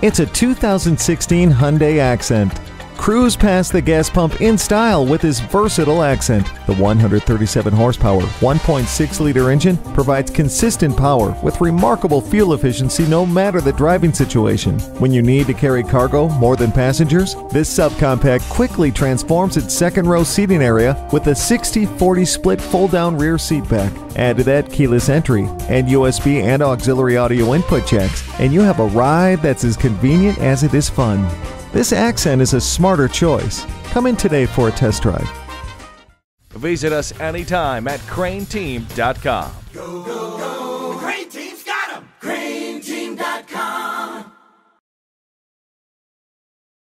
It's a 2016 Hyundai Accent. Cruise past the gas pump in style with his versatile accent. The 137 horsepower, 1.6 liter engine provides consistent power with remarkable fuel efficiency no matter the driving situation. When you need to carry cargo more than passengers, this subcompact quickly transforms its second row seating area with a 60 40 split fold down rear seat back. Add to that keyless entry and USB and auxiliary audio input jacks, and you have a ride that's as convenient as it is fun. This accent is a smarter choice. Come in today for a test drive. Visit us anytime at crainteam.com. Go, go, go.